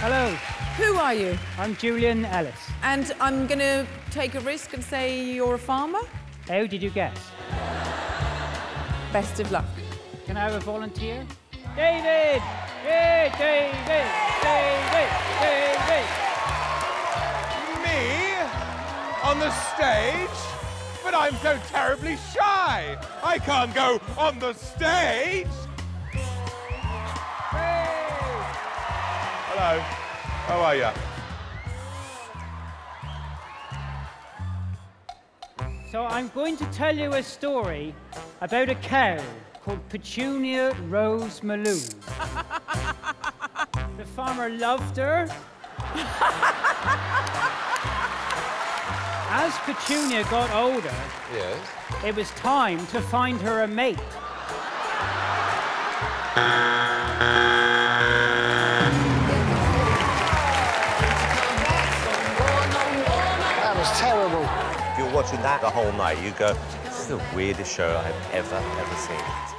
Hello, Who are you? I'm Julian Ellis. And I'm going to take a risk and say you're a farmer? How did you guess? Best of luck. Can I have a volunteer? David! Hey, David! David! David! Me? On the stage? But I'm so terribly shy. I can't go on the stage. Hello. How are you? So I'm going to tell you a story about a cow called Petunia Rose Malou. the farmer loved her. As Petunia got older, Yes. it was time to find her a mate. Was terrible. If you're watching that the whole night, you go, this is the weirdest show I've ever, ever seen.